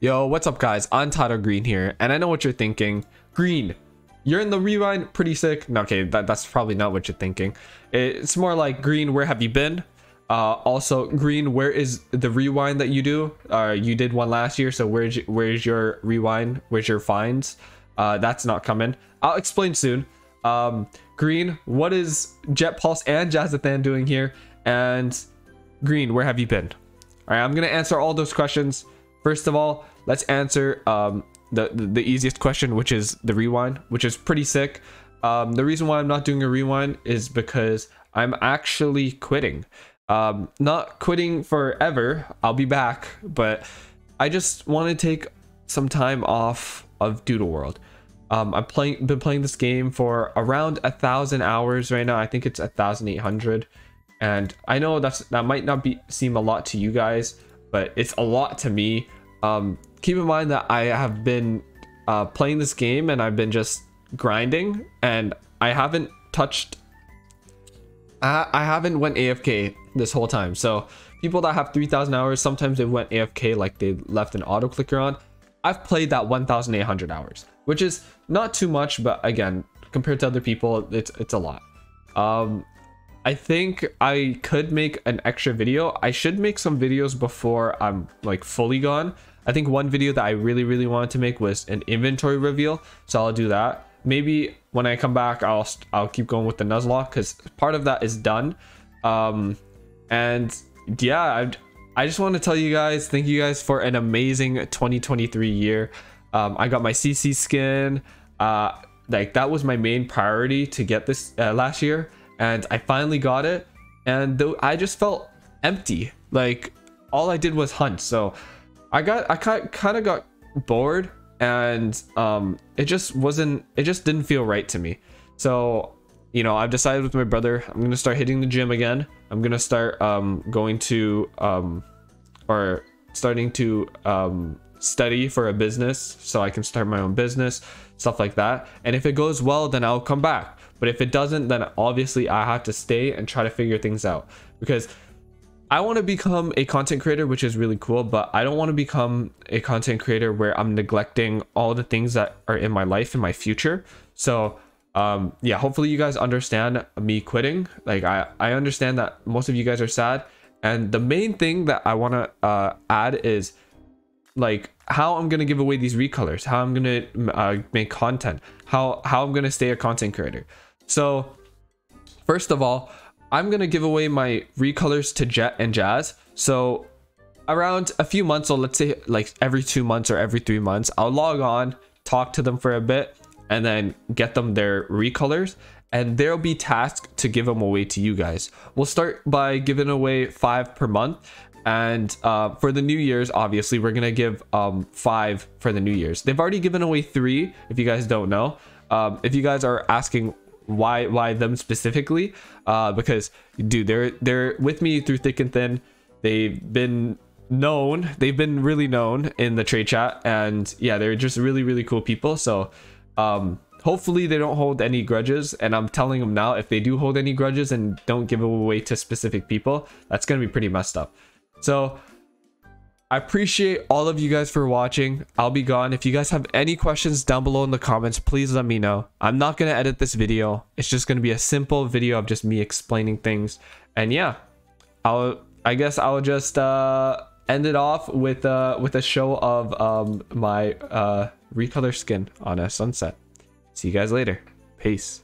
Yo, what's up guys? I'm Tyler Green here, and I know what you're thinking. Green, you're in the rewind, pretty sick. No, okay, that, that's probably not what you're thinking. It's more like Green, where have you been? Uh, also, Green, where is the rewind that you do? Uh, you did one last year, so where's where's your rewind? Where's your finds? Uh, that's not coming. I'll explain soon. Um, Green, what is Jet Pulse and Jazzathan doing here? And Green, where have you been? All right, I'm gonna answer all those questions. First of all, let's answer um, the, the, the easiest question, which is the rewind, which is pretty sick. Um, the reason why I'm not doing a rewind is because I'm actually quitting. Um, not quitting forever. I'll be back, but I just want to take some time off of Doodle World. Um, I've playing been playing this game for around a thousand hours right now. I think it's a thousand eight hundred, and I know that's that might not be seem a lot to you guys, but it's a lot to me. Um, keep in mind that I have been uh, playing this game and I've been just grinding, and I haven't touched. I, I haven't went AFK this whole time. So people that have 3,000 hours, sometimes they went AFK like they left an auto clicker on. I've played that 1,800 hours, which is not too much, but again, compared to other people, it's it's a lot. Um, I think I could make an extra video. I should make some videos before I'm like fully gone. I think one video that I really really wanted to make was an inventory reveal, so I'll do that. Maybe when I come back, I'll I'll keep going with the Nuzlocke because part of that is done. Um, and yeah, I I just want to tell you guys, thank you guys for an amazing 2023 year. Um, I got my CC skin. Uh, like that was my main priority to get this uh, last year, and I finally got it. And though I just felt empty, like all I did was hunt. So I got I kind of got bored, and um, it just wasn't. It just didn't feel right to me. So you know, I've decided with my brother, I'm gonna start hitting the gym again. I'm gonna start um, going to um, or starting to um, study for a business so I can start my own business, stuff like that. And if it goes well, then I'll come back. But if it doesn't, then obviously I have to stay and try to figure things out. Because I want to become a content creator, which is really cool, but I don't want to become a content creator where I'm neglecting all the things that are in my life and my future. So um yeah hopefully you guys understand me quitting. Like i i understand that most of you guys are sad. And the main thing that i want to uh add is like how i'm gonna give away these recolors how i'm gonna uh, make content how how i'm gonna stay a content creator so first of all i'm gonna give away my recolors to jet and jazz so around a few months so let's say like every two months or every three months i'll log on talk to them for a bit and then get them their recolors and they'll be tasked to give them away to you guys. We'll start by giving away five per month. And uh, for the New Year's, obviously, we're going to give um, five for the New Year's. They've already given away three, if you guys don't know. Um, if you guys are asking why why them specifically, uh, because, dude, they're, they're with me through thick and thin. They've been known. They've been really known in the trade chat. And yeah, they're just really, really cool people. So um, hopefully they don't hold any grudges and i'm telling them now if they do hold any grudges and don't give away to specific people that's gonna be pretty messed up so i appreciate all of you guys for watching i'll be gone if you guys have any questions down below in the comments please let me know i'm not gonna edit this video it's just gonna be a simple video of just me explaining things and yeah i'll i guess i'll just uh end it off with uh with a show of um my uh recolor skin on a sunset. See you guys later. Peace.